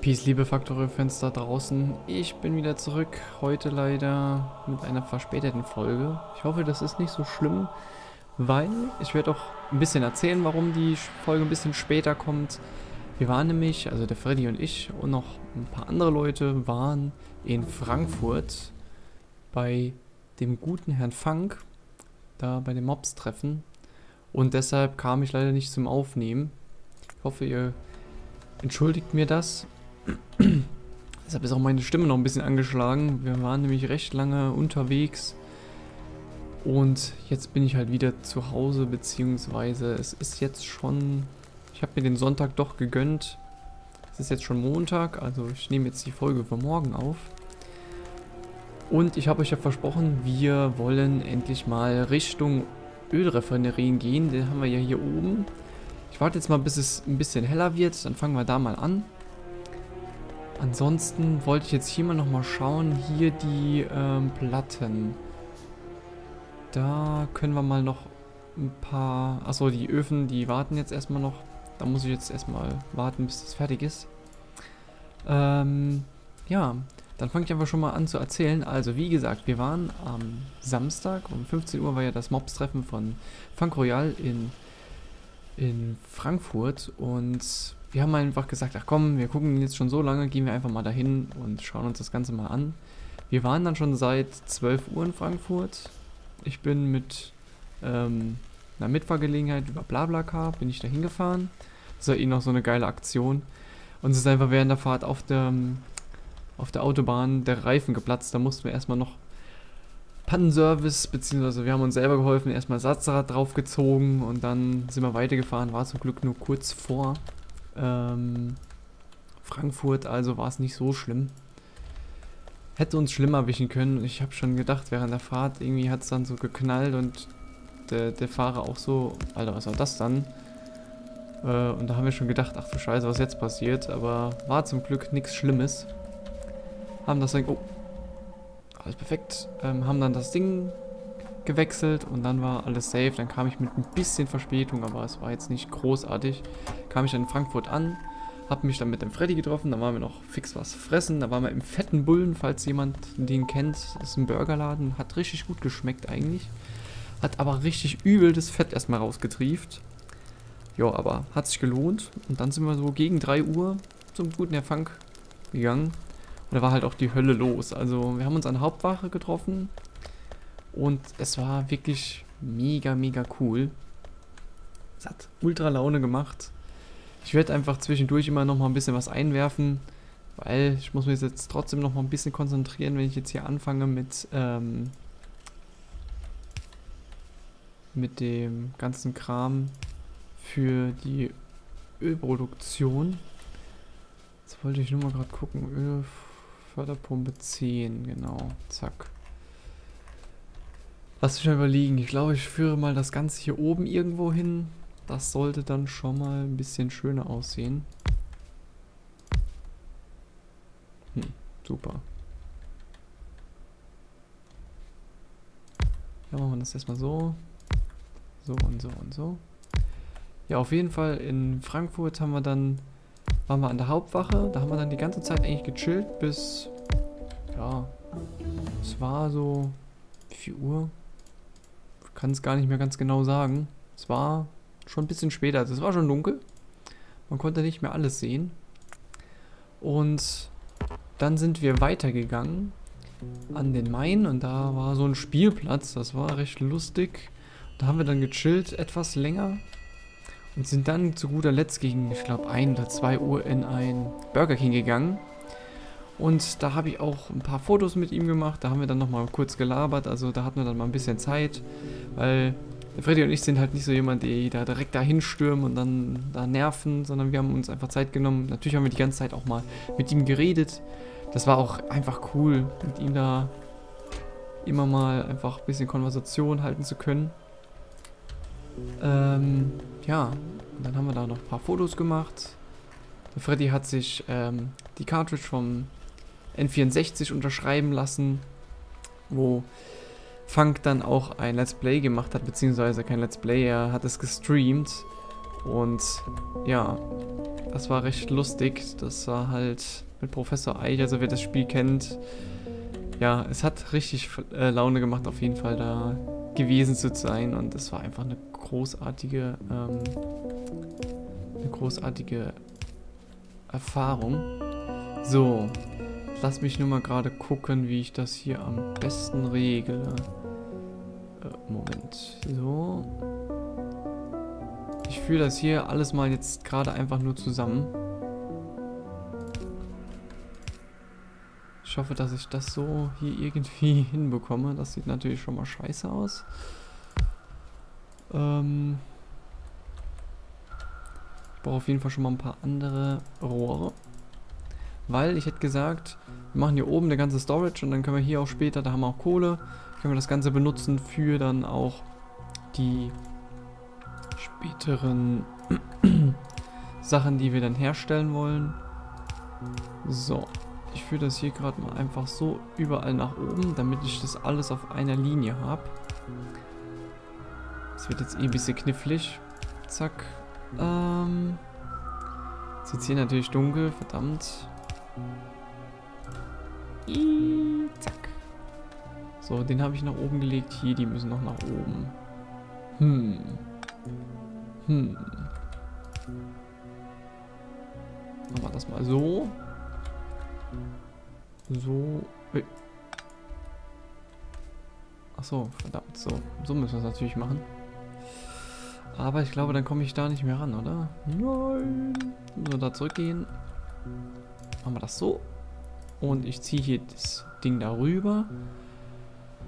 Peace, liebe Faktorio-Fans da draußen. Ich bin wieder zurück. Heute leider mit einer verspäteten Folge. Ich hoffe, das ist nicht so schlimm, weil ich werde auch ein bisschen erzählen, warum die Folge ein bisschen später kommt. Wir waren nämlich, also der Freddy und ich und noch ein paar andere Leute waren in Frankfurt bei dem guten Herrn Funk, da bei dem Mobs-Treffen. Und deshalb kam ich leider nicht zum Aufnehmen. Ich hoffe, ihr entschuldigt mir das. Deshalb ist auch meine Stimme noch ein bisschen angeschlagen. Wir waren nämlich recht lange unterwegs. Und jetzt bin ich halt wieder zu Hause, beziehungsweise es ist jetzt schon... Ich habe mir den Sonntag doch gegönnt. Es ist jetzt schon Montag, also ich nehme jetzt die Folge für morgen auf. Und ich habe euch ja versprochen, wir wollen endlich mal Richtung Ölrefinerien gehen. Den haben wir ja hier oben. Ich warte jetzt mal, bis es ein bisschen heller wird. Dann fangen wir da mal an. Ansonsten wollte ich jetzt hier mal nochmal schauen. Hier die ähm, Platten. Da können wir mal noch ein paar... Achso, die Öfen, die warten jetzt erstmal noch. Da muss ich jetzt erstmal warten, bis das fertig ist. Ähm, ja, dann fange ich einfach schon mal an zu erzählen. Also, wie gesagt, wir waren am Samstag um 15 Uhr war ja das Mobs-Treffen von Funk Royal in, in Frankfurt und wir haben einfach gesagt, ach komm, wir gucken jetzt schon so lange, gehen wir einfach mal dahin und schauen uns das Ganze mal an. Wir waren dann schon seit 12 Uhr in Frankfurt. Ich bin mit ähm, einer Mitfahrgelegenheit über BlaBlaCar bin ich da hingefahren. Das war eh noch so eine geile Aktion. Und es ist einfach während der Fahrt auf der, auf der Autobahn der Reifen geplatzt. Da mussten wir erstmal noch Pannenservice, beziehungsweise wir haben uns selber geholfen, erstmal Satzrad draufgezogen und dann sind wir weitergefahren. War zum Glück nur kurz vor ähm, Frankfurt, also war es nicht so schlimm. Hätte uns schlimmer wischen können. Ich habe schon gedacht, während der Fahrt irgendwie hat es dann so geknallt und der, der Fahrer auch so, Alter, was war das dann? Äh, und da haben wir schon gedacht, ach du Scheiße, was jetzt passiert? Aber war zum Glück nichts Schlimmes. Haben das dann, oh, alles perfekt. Ähm, haben dann das Ding gewechselt und dann war alles safe. Dann kam ich mit ein bisschen Verspätung, aber es war jetzt nicht großartig. Kam ich dann in Frankfurt an, hab mich dann mit dem Freddy getroffen, dann waren wir noch fix was fressen. Da waren wir im fetten Bullen, falls jemand den kennt. Das ist ein Burgerladen, hat richtig gut geschmeckt eigentlich. Hat aber richtig übel das Fett erstmal rausgetrieft. Ja, aber hat sich gelohnt. Und dann sind wir so gegen 3 Uhr zum guten Herr Funk gegangen. Und da war halt auch die Hölle los. Also wir haben uns an der Hauptwache getroffen. Und es war wirklich mega, mega cool. Es hat ultra Laune gemacht. Ich werde einfach zwischendurch immer noch mal ein bisschen was einwerfen, weil ich muss mich jetzt trotzdem noch mal ein bisschen konzentrieren, wenn ich jetzt hier anfange mit, ähm, mit dem ganzen Kram für die Ölproduktion. Jetzt wollte ich nur mal gerade gucken. Ölförderpumpe 10, genau. Zack. Lass mich mal überlegen. Ich glaube, ich führe mal das Ganze hier oben irgendwo hin. Das sollte dann schon mal ein bisschen schöner aussehen. Hm, super. Ja, machen wir das erstmal so. So und so und so. Ja, auf jeden Fall in Frankfurt haben wir dann, waren wir an der Hauptwache. Da haben wir dann die ganze Zeit eigentlich gechillt bis, ja, es war so, wie viel Uhr? kann es gar nicht mehr ganz genau sagen. Es war schon ein bisschen später, also es war schon dunkel. Man konnte nicht mehr alles sehen. Und dann sind wir weitergegangen an den Main und da war so ein Spielplatz, das war recht lustig. Da haben wir dann gechillt etwas länger und sind dann zu guter Letzt gegen, ich glaube, 1 oder 2 Uhr in ein Burger King gegangen. Und da habe ich auch ein paar Fotos mit ihm gemacht. Da haben wir dann nochmal kurz gelabert. Also da hatten wir dann mal ein bisschen Zeit. Weil Freddy und ich sind halt nicht so jemand, die da direkt dahin stürmen und dann da nerven, sondern wir haben uns einfach Zeit genommen. Natürlich haben wir die ganze Zeit auch mal mit ihm geredet. Das war auch einfach cool, mit ihm da immer mal einfach ein bisschen Konversation halten zu können. Ähm, ja, dann haben wir da noch ein paar Fotos gemacht. Freddy hat sich ähm, die Cartridge vom N64 unterschreiben lassen, wo Funk dann auch ein Let's Play gemacht hat, beziehungsweise kein Let's Play, er hat es gestreamt Und ja, das war recht lustig. Das war halt mit Professor Eich, also wer das Spiel kennt, ja, es hat richtig äh, Laune gemacht, auf jeden Fall da gewesen zu sein. Und es war einfach eine großartige, ähm, eine großartige Erfahrung. So, lass mich nur mal gerade gucken, wie ich das hier am besten regle. Äh, Moment, so. Ich fühle das hier alles mal jetzt gerade einfach nur zusammen. Ich hoffe, dass ich das so hier irgendwie hinbekomme. Das sieht natürlich schon mal scheiße aus. Ähm ich brauche auf jeden Fall schon mal ein paar andere Rohre. Weil ich hätte gesagt, wir machen hier oben der ganze Storage und dann können wir hier auch später, da haben wir auch Kohle, können wir das Ganze benutzen für dann auch die späteren Sachen, die wir dann herstellen wollen. So, ich führe das hier gerade mal einfach so überall nach oben, damit ich das alles auf einer Linie habe. Das wird jetzt eh ein bisschen knifflig. Zack. Ähm. Ist jetzt hier natürlich dunkel, verdammt. Zack. So, den habe ich nach oben gelegt. Hier, die müssen noch nach oben. Hm. Hm. Machen wir das mal so. So. Achso, verdammt. So, so müssen wir es natürlich machen. Aber ich glaube, dann komme ich da nicht mehr ran, oder? Nein. Müssen wir da zurückgehen. Machen wir das so. Und ich ziehe hier das Ding darüber.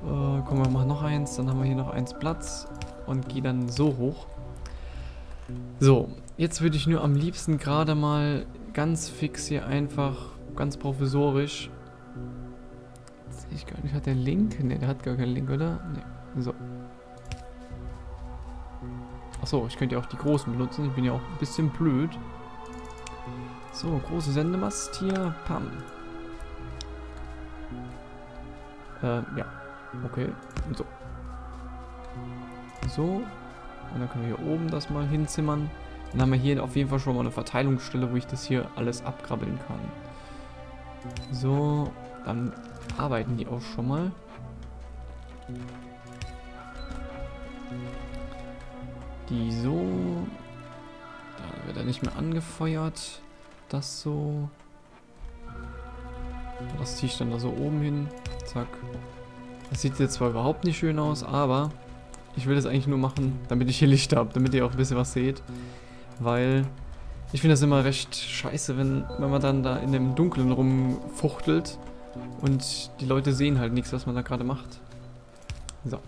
Äh, komm, wir machen noch eins. Dann haben wir hier noch eins Platz. Und gehe dann so hoch. So, jetzt würde ich nur am liebsten gerade mal ganz fix hier einfach, ganz provisorisch Sehe ich gar nicht. Hat der Link? Ne, der hat gar keinen Link, oder? Ne. So. Achso, ich könnte ja auch die großen benutzen. Ich bin ja auch ein bisschen blöd. So, große Sendemast hier. Pam. Äh, ja. Okay. Und so. So. Und dann können wir hier oben das mal hinzimmern. Dann haben wir hier auf jeden Fall schon mal eine Verteilungsstelle, wo ich das hier alles abkrabbeln kann. So, dann arbeiten die auch schon mal. Die so. Da wird er nicht mehr angefeuert. Das so. Das ziehe ich dann da so oben hin. Zack. Das sieht jetzt zwar überhaupt nicht schön aus, aber ich will das eigentlich nur machen, damit ich hier Licht habe, damit ihr auch ein bisschen was seht. Weil ich finde das immer recht scheiße, wenn, wenn man dann da in dem Dunkeln rumfuchtelt und die Leute sehen halt nichts, was man da gerade macht. So.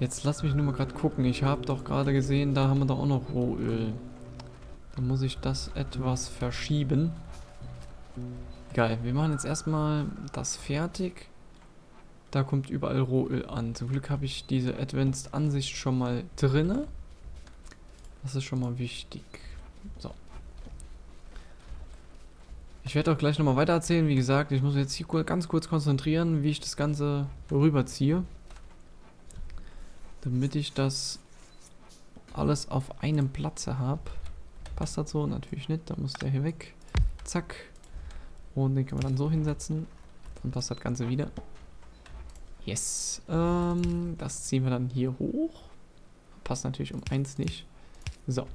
Jetzt lass mich nur mal gerade gucken. Ich habe doch gerade gesehen, da haben wir doch auch noch Rohöl. Dann muss ich das etwas verschieben. Geil, wir machen jetzt erstmal das fertig. Da kommt überall Rohöl an. Zum Glück habe ich diese Advanced Ansicht schon mal drinne. Das ist schon mal wichtig. So. Ich werde auch gleich nochmal weiter erzählen. Wie gesagt, ich muss jetzt hier ganz kurz konzentrieren, wie ich das Ganze rüberziehe. Damit ich das alles auf einem Platze habe. Passt das so? Natürlich nicht. Da muss der hier weg. Zack. Und den können wir dann so hinsetzen. Dann passt das Ganze wieder. Yes. Ähm, das ziehen wir dann hier hoch. Passt natürlich um eins nicht. So.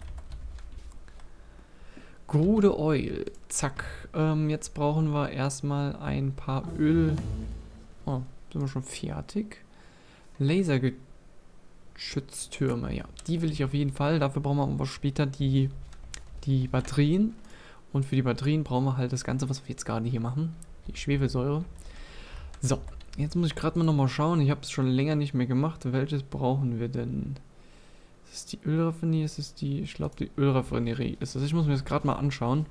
Grude Oil. Zack. Ähm, jetzt brauchen wir erstmal ein paar Öl. Oh, sind wir schon fertig? Lasergeschütztürme, ja. Die will ich auf jeden Fall. Dafür brauchen wir aber später die, die Batterien. Und für die Batterien brauchen wir halt das Ganze, was wir jetzt gerade hier machen. Die Schwefelsäure. So, jetzt muss ich gerade mal nochmal schauen. Ich habe es schon länger nicht mehr gemacht. Welches brauchen wir denn? Ist die Ölraffinerie? Ist es die. Ich glaube, die Ölraffinerie ist es. Ich muss mir das gerade mal anschauen.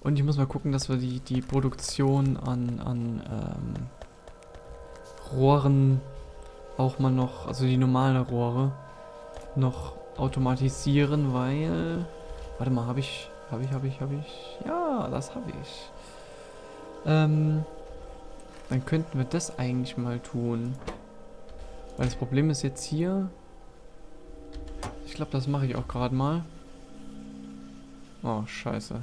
Und ich muss mal gucken, dass wir die, die Produktion an, an ähm, Rohren auch mal noch, also die normalen Rohre, noch automatisieren, weil. Warte mal, habe ich. Habe ich, habe ich, habe ich. Ja, das habe ich. Ähm, dann könnten wir das eigentlich mal tun. Weil das Problem ist jetzt hier... Ich glaube, das mache ich auch gerade mal. Oh, scheiße.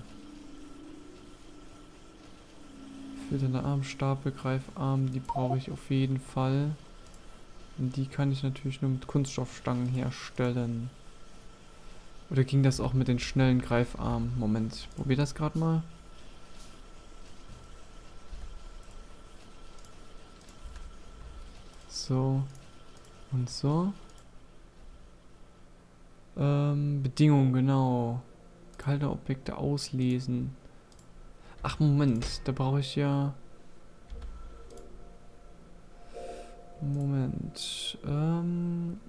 Filternde Armstapel, Greifarm, die brauche ich auf jeden Fall. Und die kann ich natürlich nur mit Kunststoffstangen herstellen. Oder ging das auch mit den schnellen Greifarmen? Moment, ich probiere das gerade mal. So. Und so. Ähm, Bedingungen, genau. Kalte Objekte auslesen. Ach, Moment. Da brauche ich ja... Moment. Ähm,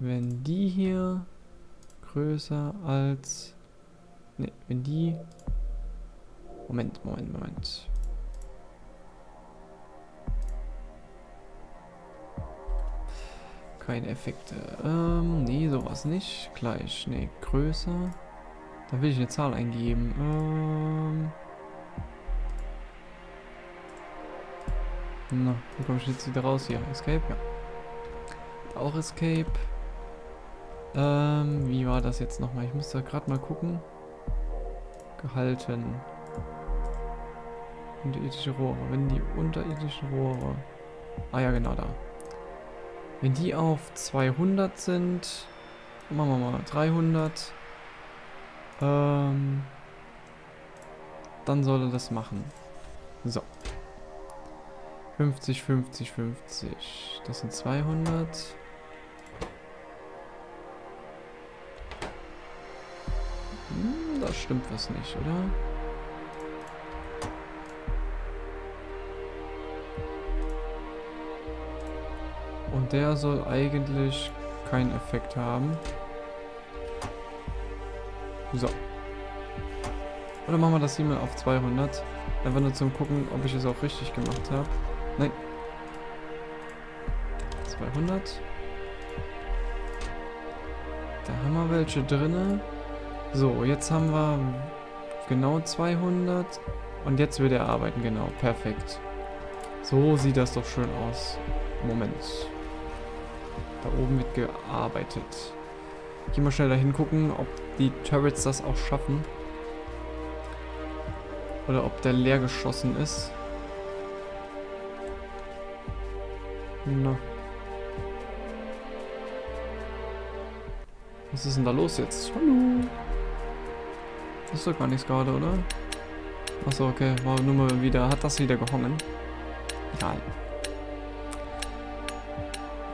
wenn die hier größer als... Ne, wenn die... Moment, Moment, Moment. Keine Effekte. Ähm, nee, sowas nicht. Gleich. Nee, größer. Da will ich eine Zahl eingeben. Ähm... Na, wie komme ich jetzt wieder raus hier? Escape? Ja. Auch Escape. Ähm, wie war das jetzt nochmal? Ich muss da gerade mal gucken. Gehalten. Unterirdische Rohre. Wenn die unterirdischen Rohre... Ah ja, genau da. Wenn die auf 200 sind... Machen wir mal 300. Ähm... Dann soll er das machen. So. 50, 50, 50. Das sind 200. Hm, da stimmt was nicht, oder? Der soll eigentlich keinen Effekt haben. So. Oder machen wir das hier mal auf 200. Einfach nur zum gucken, ob ich es auch richtig gemacht habe. Nein. 200. Da haben wir welche drinne. So, jetzt haben wir genau 200. Und jetzt wird er arbeiten, genau. Perfekt. So sieht das doch schön aus. Moment. Da oben wird gearbeitet. Geh mal schnell dahin gucken, ob die Turrets das auch schaffen. Oder ob der leer geschossen ist. Na. Was ist denn da los jetzt? Hallo. Das ist doch gar nichts gerade, oder? Achso, okay. War nur mal wieder. Hat das wieder gehongen? Egal.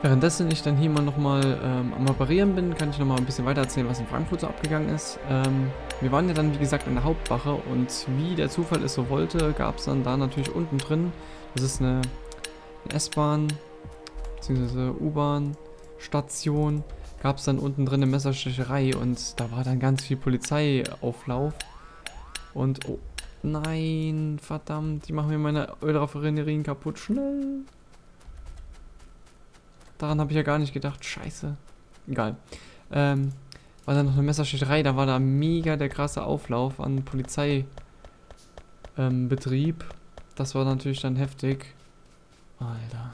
Währenddessen ich dann hier mal nochmal ähm, am Operieren bin, kann ich nochmal ein bisschen weiter erzählen, was in Frankfurt so abgegangen ist. Ähm, wir waren ja dann, wie gesagt, in der Hauptwache und wie der Zufall es so wollte, gab es dann da natürlich unten drin, das ist eine, eine S-Bahn, beziehungsweise U-Bahn-Station, gab es dann unten drin eine Messerstecherei und da war dann ganz viel Polizeiauflauf. Und, oh, nein, verdammt, die machen mir meine Ölraffinerien kaputt, schnell. Daran habe ich ja gar nicht gedacht, scheiße. Egal. Ähm, war dann noch eine Messerstecherei, da war da mega der krasse Auflauf an Polizeibetrieb. Ähm, das war natürlich dann heftig. Alter.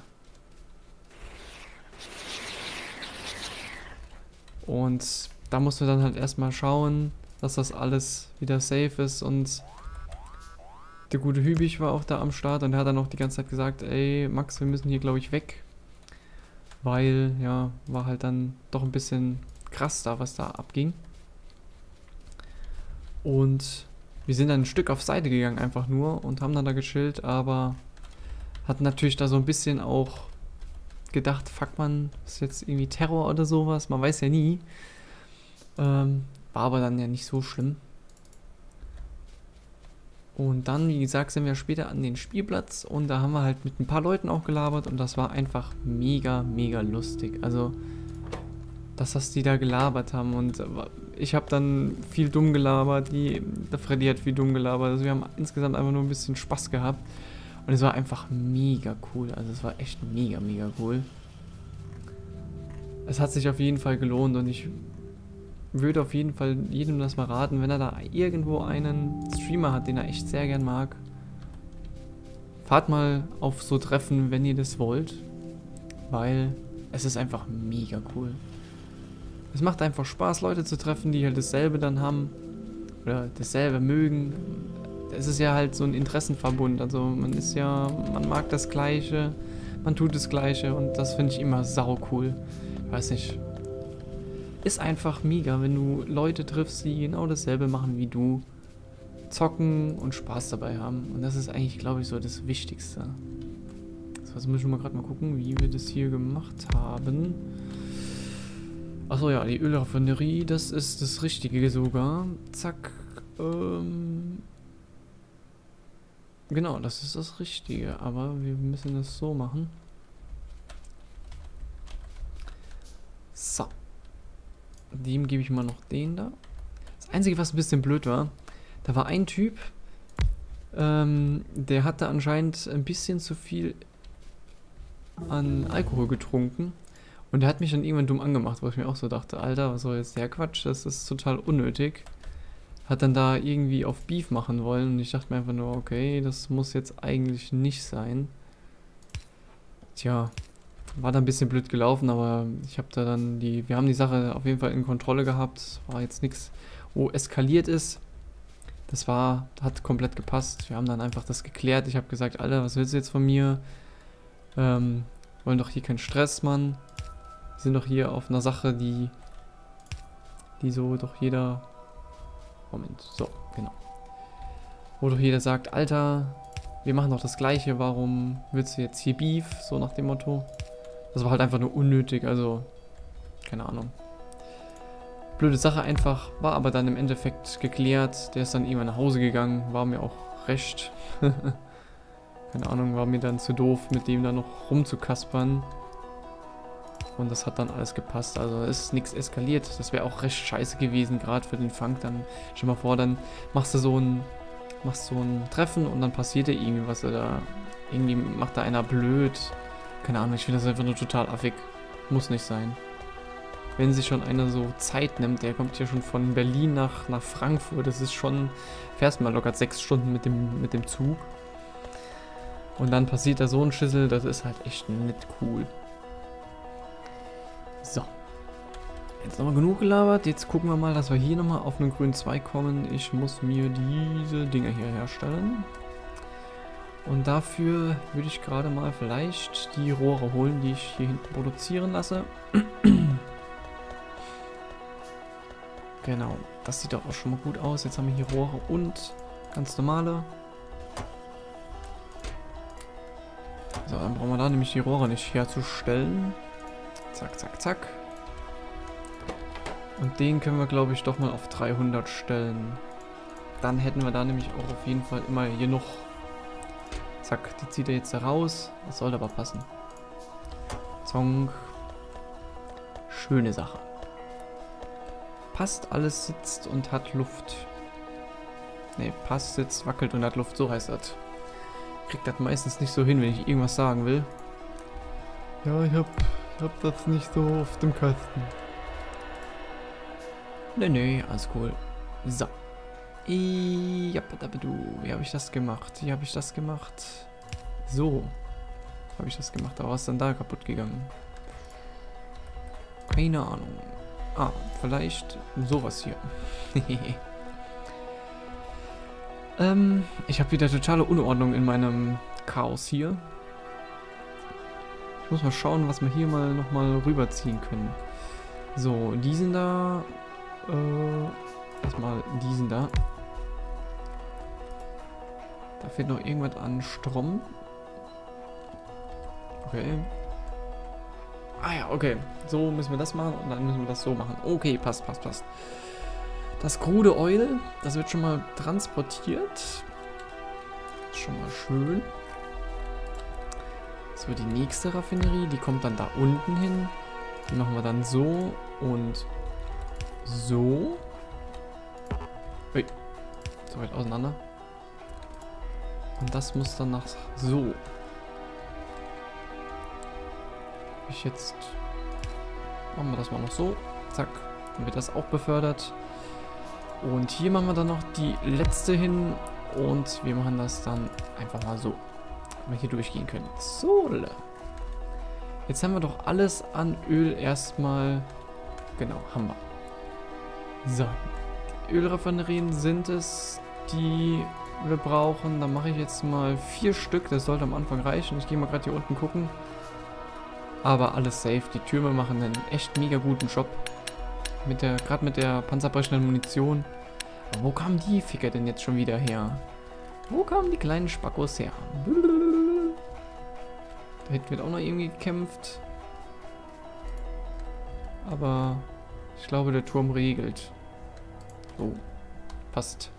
Und da mussten wir dann halt erstmal schauen, dass das alles wieder safe ist und der gute Hübig war auch da am Start und er hat dann auch die ganze Zeit gesagt, ey Max, wir müssen hier glaube ich weg. Weil, ja, war halt dann doch ein bisschen krass da, was da abging. Und wir sind dann ein Stück auf Seite gegangen einfach nur und haben dann da gechillt, aber hatten natürlich da so ein bisschen auch gedacht, fuck man, ist jetzt irgendwie Terror oder sowas, man weiß ja nie. Ähm, war aber dann ja nicht so schlimm. Und dann, wie gesagt, sind wir später an den Spielplatz und da haben wir halt mit ein paar Leuten auch gelabert und das war einfach mega, mega lustig. Also, das die da gelabert haben und ich habe dann viel dumm gelabert, die, der Freddy hat viel dumm gelabert. Also wir haben insgesamt einfach nur ein bisschen Spaß gehabt. Und es war einfach mega cool. Also es war echt mega, mega cool. Es hat sich auf jeden Fall gelohnt und ich würde auf jeden Fall jedem das mal raten, wenn er da irgendwo einen Streamer hat, den er echt sehr gern mag. Fahrt mal auf so Treffen, wenn ihr das wollt. Weil es ist einfach mega cool. es macht einfach Spaß, Leute zu treffen, die halt dasselbe dann haben. Oder dasselbe mögen. Es ist ja halt so ein Interessenverbund. Also man ist ja, man mag das Gleiche, man tut das Gleiche und das finde ich immer sau cool. Weiß nicht. Ist einfach mega, wenn du Leute triffst, die genau dasselbe machen wie du. Zocken und Spaß dabei haben. Und das ist eigentlich, glaube ich, so das Wichtigste. So, jetzt müssen wir gerade mal gucken, wie wir das hier gemacht haben. Achso, ja, die Ölraffinerie, das ist das Richtige sogar. Zack. Ähm genau, das ist das Richtige. Aber wir müssen das so machen. So. Dem gebe ich mal noch den da. Das Einzige, was ein bisschen blöd war, da war ein Typ, ähm, der hatte anscheinend ein bisschen zu viel an Alkohol getrunken. Und der hat mich dann irgendwann dumm angemacht, wo ich mir auch so dachte, Alter, was soll jetzt der Quatsch? Das ist total unnötig. Hat dann da irgendwie auf Beef machen wollen und ich dachte mir einfach nur, okay, das muss jetzt eigentlich nicht sein. Tja, war da ein bisschen blöd gelaufen, aber ich habe da dann die, wir haben die Sache auf jeden Fall in Kontrolle gehabt. War jetzt nichts, wo eskaliert ist. Das war, hat komplett gepasst. Wir haben dann einfach das geklärt. Ich habe gesagt, Alter, was willst du jetzt von mir? Ähm, wollen doch hier keinen Stress, Mann. Wir sind doch hier auf einer Sache, die, die so doch jeder, Moment, so, genau. Wo doch jeder sagt, Alter, wir machen doch das Gleiche, warum willst du jetzt hier Beef? So nach dem Motto. Das war halt einfach nur unnötig, also, keine Ahnung blöde Sache einfach, war aber dann im Endeffekt geklärt. Der ist dann irgendwann nach Hause gegangen, war mir auch recht. Keine Ahnung, war mir dann zu doof, mit dem da noch rumzukaspern. Und das hat dann alles gepasst. Also ist nichts eskaliert. Das wäre auch recht scheiße gewesen, gerade für den Funk. Dann stell mal vor, dann machst du so ein, machst so ein Treffen und dann passiert da irgendwie was oder irgendwie macht da einer blöd. Keine Ahnung, ich finde das einfach nur total affig. Muss nicht sein wenn sich schon einer so Zeit nimmt, der kommt ja schon von Berlin nach, nach Frankfurt, das ist schon, fährst mal locker sechs Stunden mit dem, mit dem Zug. Und dann passiert da so ein Schüssel, das ist halt echt nicht cool. So. Jetzt nochmal genug gelabert. Jetzt gucken wir mal, dass wir hier nochmal auf einen grünen Zweig kommen. Ich muss mir diese Dinger hier herstellen. Und dafür würde ich gerade mal vielleicht die Rohre holen, die ich hier hinten produzieren lasse. Genau, das sieht doch auch schon mal gut aus. Jetzt haben wir hier Rohre und ganz normale. So, dann brauchen wir da nämlich die Rohre nicht herzustellen. Zack, zack, zack. Und den können wir, glaube ich, doch mal auf 300 stellen. Dann hätten wir da nämlich auch auf jeden Fall immer hier noch... Zack, die zieht er jetzt da raus. Das sollte aber passen. Zong. Schöne Sache passt, alles sitzt und hat Luft. Ne, passt, sitzt, wackelt und hat Luft, so heißt das. Kriegt das meistens nicht so hin, wenn ich irgendwas sagen will. Ja, ich hab, ich hab das nicht so auf dem Kasten. Ne, ne, alles cool. So. Du, wie habe ich das gemacht? Wie habe ich das gemacht? So. Habe ich das gemacht, aber was ist dann da kaputt gegangen? Keine Ahnung. Ah, vielleicht sowas hier. ähm, ich habe wieder totale Unordnung in meinem Chaos hier. Ich muss mal schauen, was wir hier mal nochmal rüberziehen können. So, diesen da. Äh, erstmal diesen da. Da fehlt noch irgendwas an Strom. Okay. Ah ja, okay. So müssen wir das machen und dann müssen wir das so machen. Okay, passt, passt, passt. Das krude Oil, das wird schon mal transportiert. Schon mal schön. So, die nächste Raffinerie, die kommt dann da unten hin. Die machen wir dann so und so. Ui, so weit auseinander. Und das muss dann nach so. ich jetzt... Machen wir das mal noch so. Zack. Dann wird das auch befördert. Und hier machen wir dann noch die letzte hin. Und wir machen das dann einfach mal so. Wenn wir hier durchgehen können. So. Jetzt haben wir doch alles an Öl erstmal Genau, haben wir. So. Ölraffinerien sind es, die wir brauchen. Dann mache ich jetzt mal vier Stück. Das sollte am Anfang reichen. Ich gehe mal gerade hier unten gucken. Aber alles safe. Die Türme machen einen echt mega guten Job. Mit der, gerade mit der panzerbrechenden Munition. Aber wo kamen die Ficker denn jetzt schon wieder her? Wo kamen die kleinen Spackos her? Da hinten wird auch noch irgendwie gekämpft. Aber ich glaube, der Turm regelt. So, passt.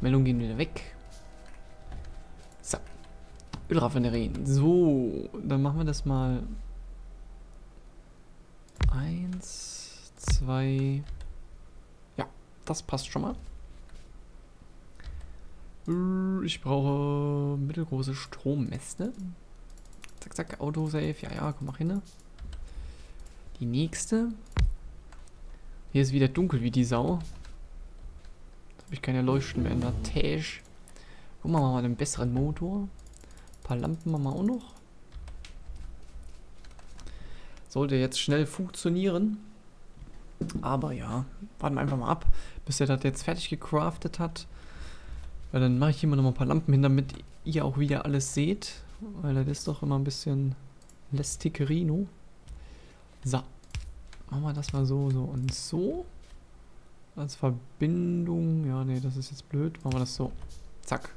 Meldung gehen wieder weg. So. Ölraffinerien. So, dann machen wir das mal. Eins, zwei. Ja, das passt schon mal. Ich brauche mittelgroße Strommäste. Zack, zack, Autosave. Ja, ja, komm, mach hin. Die nächste. Hier ist wieder dunkel wie die Sau. Habe ich keine Leuchten mehr in der Tasche. Gucken wir mal den besseren Motor. Ein paar Lampen machen wir auch noch. Sollte jetzt schnell funktionieren. Aber ja, warten wir einfach mal ab, bis er das jetzt fertig gecraftet hat. Weil dann mache ich immer noch mal ein paar Lampen hin, damit ihr auch wieder alles seht. Weil das ist doch immer ein bisschen lästigerino. So. Machen wir das mal so, so und so. Als Verbindung. Ja, nee, das ist jetzt blöd. Machen wir das so. Zack.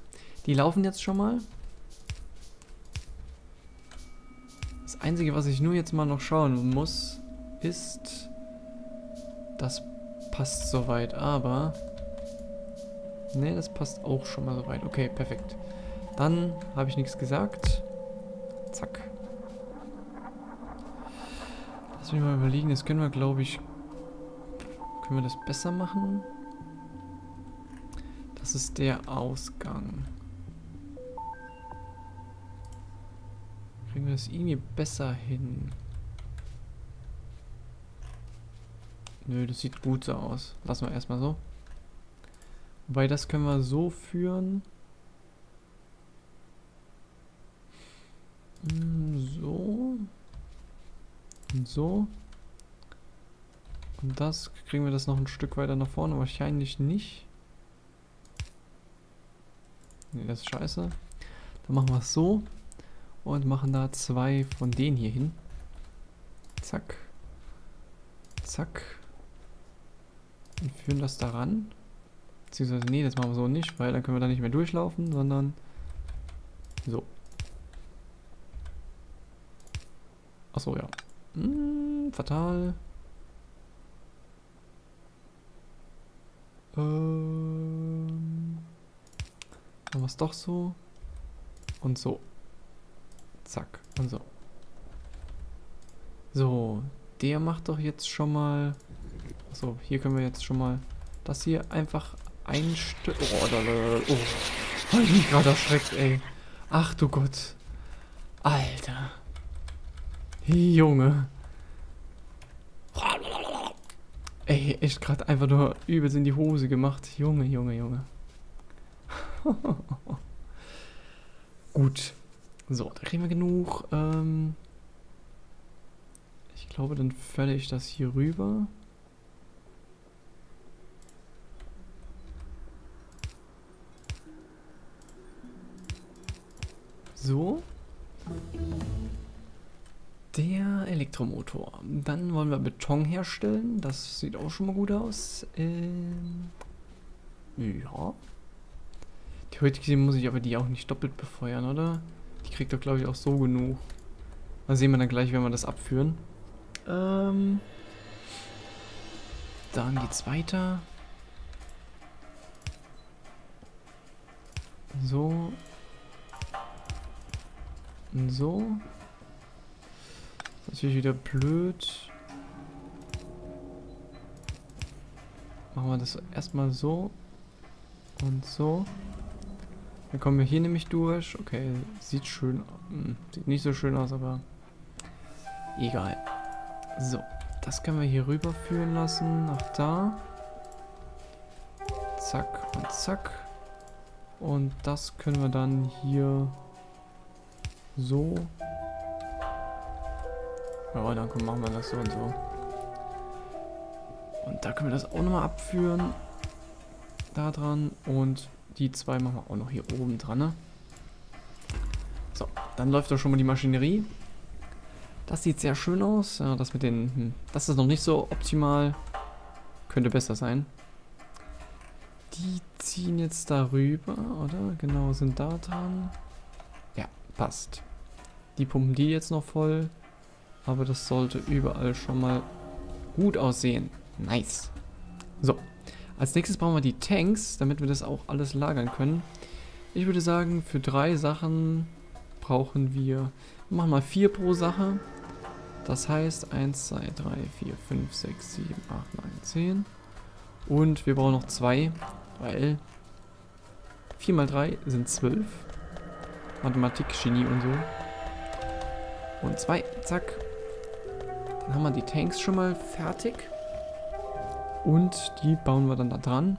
Die laufen jetzt schon mal. Das Einzige, was ich nur jetzt mal noch schauen muss, ist... Das passt soweit, aber... Ne, das passt auch schon mal soweit. Okay, perfekt. Dann habe ich nichts gesagt. Zack. Lass mich mal überlegen, das können wir, glaube ich... Können wir das besser machen? Das ist der Ausgang. Kriegen wir das irgendwie besser hin? Nö, das sieht gut so aus. Lassen wir erstmal so. Wobei, das können wir so führen. Hm, so. Und so. Und das kriegen wir das noch ein Stück weiter nach vorne. Wahrscheinlich nicht. Ne, das ist scheiße. Dann machen wir es so. Und machen da zwei von denen hier hin. Zack. Zack. Und führen das daran. Beziehungsweise, nee, das machen wir so nicht, weil dann können wir da nicht mehr durchlaufen, sondern so. Achso, ja. Hm, fatal. Ähm, machen wir es doch so. Und so. Zack. Und so. So. Der macht doch jetzt schon mal... Achso, hier können wir jetzt schon mal das hier einfach einstellen. Oh, da, da, da, oh. Hab ich mich gerade erschreckt, ey. Ach du Gott. Alter. Junge. Ey, echt gerade einfach nur übelst in die Hose gemacht. Junge, Junge, Junge. Gut. So, da kriegen wir genug. Ähm ich glaube, dann fördere ich das hier rüber. So. Der Elektromotor. Dann wollen wir Beton herstellen. Das sieht auch schon mal gut aus. Ähm, ja. Theoretisch gesehen muss ich aber die auch nicht doppelt befeuern, oder? Die kriegt doch, glaube ich, auch so genug. Mal sehen wir dann gleich, wenn wir das abführen. Ähm, dann geht's weiter. So. Und so. Natürlich wieder blöd. Machen wir das erstmal so. Und so. Dann kommen wir hier nämlich durch. Okay, sieht schön hm, Sieht nicht so schön aus, aber egal. So, das können wir hier rüberführen lassen. Nach da. Zack und zack. Und das können wir dann hier so ja, dann machen wir das so und so. Und da können wir das auch nochmal abführen. Da dran. Und die zwei machen wir auch noch hier oben dran, ne? So, dann läuft doch schon mal die Maschinerie. Das sieht sehr schön aus. Ja, das mit den... Hm, das ist noch nicht so optimal. Könnte besser sein. Die ziehen jetzt darüber, oder? Genau, sind da dran. Ja, passt. Die pumpen die jetzt noch voll. Aber das sollte überall schon mal gut aussehen. Nice. So. Als nächstes brauchen wir die Tanks, damit wir das auch alles lagern können. Ich würde sagen, für drei Sachen brauchen wir... Machen wir vier pro Sache. Das heißt 1, 2, 3, 4, 5, 6, 7, 8, 9, 10. Und wir brauchen noch zwei, weil 4 mal 3 sind 12. Mathematik, Genie und so. Und zwei, zack. Dann haben wir die Tanks schon mal fertig. Und die bauen wir dann da dran.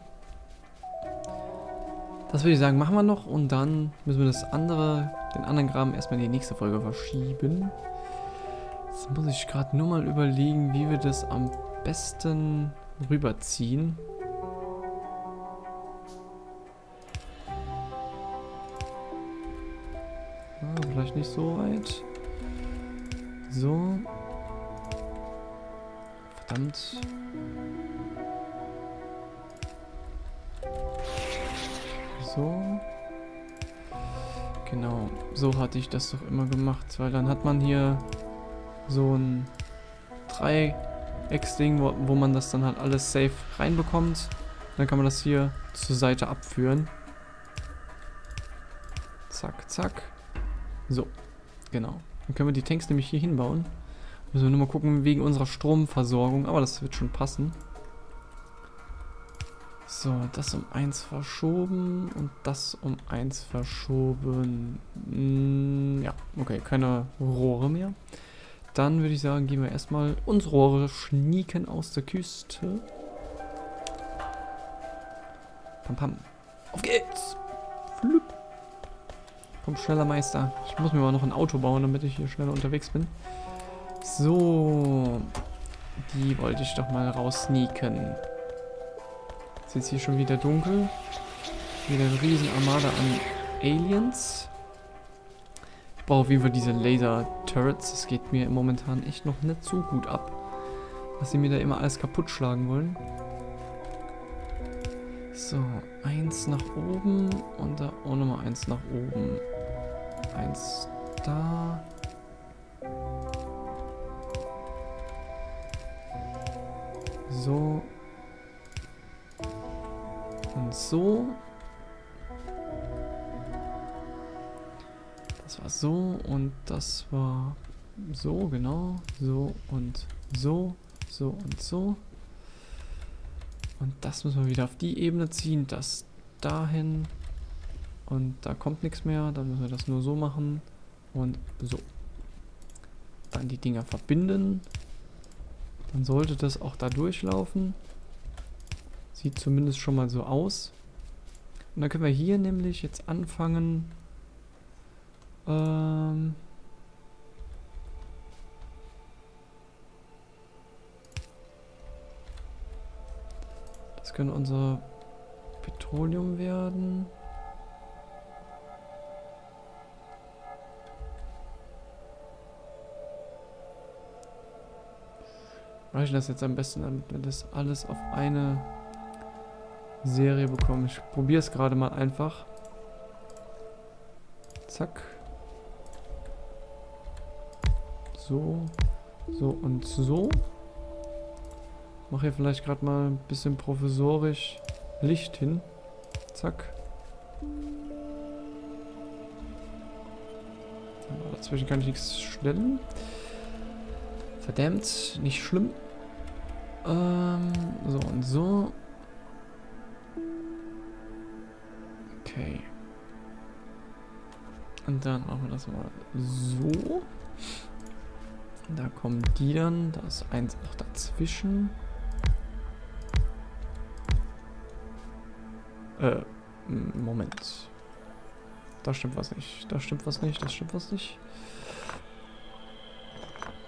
Das würde ich sagen, machen wir noch. Und dann müssen wir das andere, den anderen Graben erstmal in die nächste Folge verschieben. Jetzt muss ich gerade nur mal überlegen, wie wir das am besten rüberziehen. Ah, vielleicht nicht so weit. So. Verdammt. So. Genau, so hatte ich das doch immer gemacht, weil dann hat man hier so ein Dreiecksding, wo, wo man das dann halt alles safe reinbekommt. Dann kann man das hier zur Seite abführen. Zack, zack. So, genau. Dann können wir die Tanks nämlich hier hinbauen. Müssen wir nur mal gucken wegen unserer Stromversorgung, aber das wird schon passen. So, das um 1 verschoben und das um 1 verschoben. Hm, ja, okay, keine Rohre mehr. Dann würde ich sagen, gehen wir erstmal unsere Rohre schnieken aus der Küste. Pam, pam. Auf geht's! Flup. Komm schneller, Meister. Ich muss mir mal noch ein Auto bauen, damit ich hier schneller unterwegs bin. So. Die wollte ich doch mal raussneaken. Ist jetzt hier schon wieder dunkel. Wieder eine riesen Armada an Aliens. Ich brauche auf jeden Fall diese Laser-Turrets. Das geht mir momentan echt noch nicht so gut ab. Dass sie mir da immer alles kaputt schlagen wollen. So, eins nach oben und da auch nochmal eins nach oben. Eins da. So, und so. Das war so und das war so, genau. So und so, so und so. Und das müssen wir wieder auf die Ebene ziehen, das dahin. Und da kommt nichts mehr, dann müssen wir das nur so machen. Und so. Dann die Dinger verbinden. Dann sollte das auch da durchlaufen. Sieht zumindest schon mal so aus. Und dann können wir hier nämlich jetzt anfangen. Ähm das könnte unser Petroleum werden. Ich das jetzt am besten, damit wir das alles auf eine Serie bekommen. Ich probiere es gerade mal einfach. Zack. So. So und so. Mache hier vielleicht gerade mal ein bisschen professorisch Licht hin. Zack. Dazwischen kann ich nichts stellen. Verdammt, nicht schlimm. Ähm, so und so. Okay. Und dann machen wir das mal so. Da kommen die dann. Da ist eins auch dazwischen. Äh, Moment. Da stimmt was nicht. Da stimmt was nicht. Das stimmt was nicht.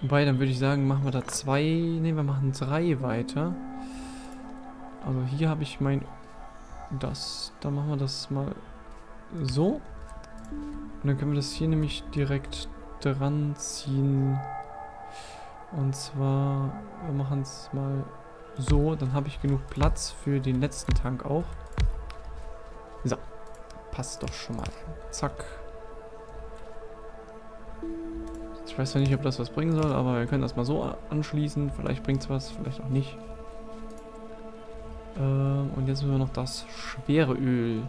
Wobei, dann würde ich sagen, machen wir da zwei. Ne, wir machen drei weiter. Also hier habe ich mein... Das. Da machen wir das mal so. Und dann können wir das hier nämlich direkt dran ziehen. Und zwar, wir machen es mal so. Dann habe ich genug Platz für den letzten Tank auch. So. Passt doch schon mal. Zack. Weiß zwar nicht, ob das was bringen soll, aber wir können das mal so anschließen. Vielleicht bringt es was, vielleicht auch nicht. Ähm, und jetzt müssen wir noch das schwere Öl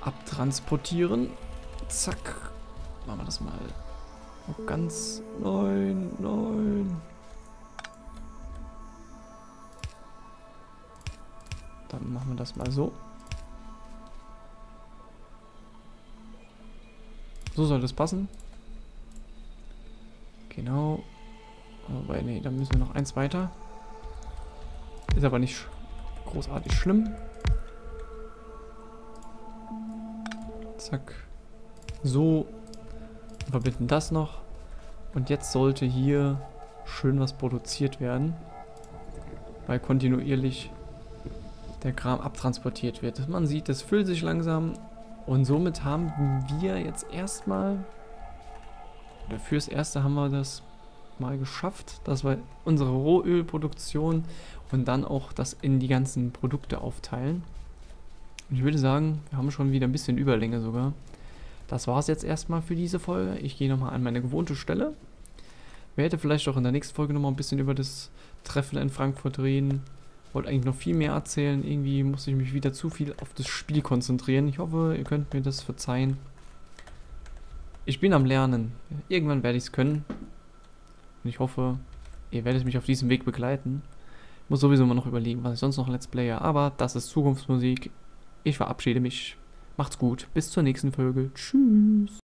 abtransportieren. Zack. Machen wir das mal noch ganz... Nein, nein. Dann machen wir das mal so. So soll das passen. Genau. Aber nee, dann müssen wir noch eins weiter. Ist aber nicht großartig schlimm. Zack. So. Verbinden das noch. Und jetzt sollte hier schön was produziert werden. Weil kontinuierlich der Kram abtransportiert wird. Man sieht, das füllt sich langsam. Und somit haben wir jetzt erstmal, fürs Erste haben wir das mal geschafft, dass wir unsere Rohölproduktion und dann auch das in die ganzen Produkte aufteilen. Ich würde sagen, wir haben schon wieder ein bisschen Überlänge sogar. Das war es jetzt erstmal für diese Folge. Ich gehe nochmal an meine gewohnte Stelle. Werde vielleicht auch in der nächsten Folge nochmal ein bisschen über das Treffen in Frankfurt reden. Wollte eigentlich noch viel mehr erzählen. Irgendwie muss ich mich wieder zu viel auf das Spiel konzentrieren. Ich hoffe, ihr könnt mir das verzeihen. Ich bin am Lernen. Irgendwann werde ich es können. Und ich hoffe, ihr werdet mich auf diesem Weg begleiten. Ich muss sowieso mal noch überlegen, was ich sonst noch Let's Player. Aber das ist Zukunftsmusik. Ich verabschiede mich. Macht's gut. Bis zur nächsten Folge. Tschüss.